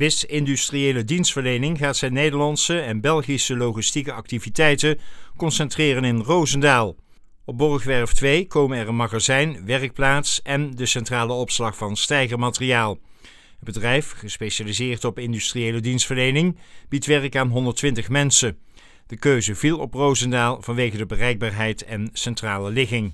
BIS Industriële Dienstverlening gaat zijn Nederlandse en Belgische logistieke activiteiten concentreren in Roosendaal. Op Borgwerf 2 komen er een magazijn, werkplaats en de centrale opslag van stijgermateriaal. Het bedrijf, gespecialiseerd op industriële dienstverlening, biedt werk aan 120 mensen. De keuze viel op Roosendaal vanwege de bereikbaarheid en centrale ligging.